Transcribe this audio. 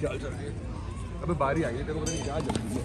क्या चल रही है? अबे बारी आई है तेरे को पता नहीं क्या जल्दी है।